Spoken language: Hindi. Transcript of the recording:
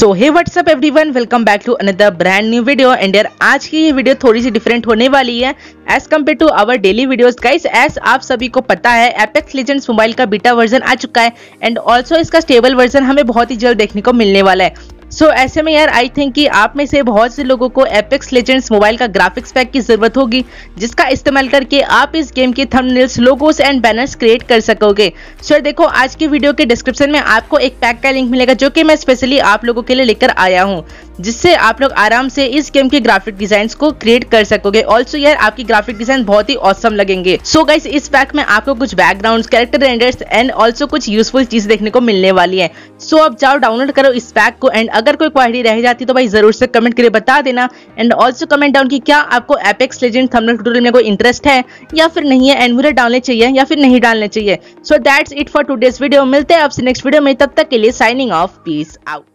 So hey what's up everyone welcome back to another brand new video and यार, आज की ये वीडियो थोड़ी सी डिफरेंट होने वाली है. As compare to our daily videos guys as आप सभी को पता है एपेक्स लेजेंड्स मोबाइल का बीटा वर्जन आ चुका है. एंड ऑल्सो इसका स्टेबल वर्जन हमें बहुत ही जल्द देखने को मिलने वाला है. सो so, ऐसे में यार आई थिंक कि आप में से बहुत से लोगों को एपेक्स लेजेंड्स मोबाइल का ग्राफिक्स पैक की ज़रूरत होगी जिसका इस्तेमाल करके आप इस गेम के thumbnails logos and banners create कर सकोगे। सो so, देखो आज की वीडियो के डिस्क्रिप्शन में आपको एक पैक का लिंक मिलेगा जो कि मैं स्पेशली आप लोगों के लिए लेकर आया हूँ जिससे आप लोग आराम से इस गेम के ग्राफिक डिज़ाइन को क्रिएट कर सकोगे। ऑल्सो यार आपकी ग्राफिक डिज़ाइन बहुत ही औसम लगेंगे। सो so गाइस इस पैक में आपको कुछ background character renders and also कुछ यूजफुल चीज़ देखने को मिलने वाली है। सो so, अब जाओ डाउनलोड करो इस पैक को एंड अगर कोई क्वारी रह जाती तो भाई ज़रूर से कमेंट करके बता देना। एंड ऑल्सो कमेंट डाउन की क्या आपको एपेक्स लेजेंड थंबनेल ट्यूटोरियल में कोई इंटरेस्ट है, या फिर नहीं है एंड डालने चाहिए, या फिर नहीं डालने चाहिए। So that's it for today's video मिलते हैं आपसे नेक्स्ट वीडियो में। तब तक के लिए साइनिंग ऑफ़ पीस आउट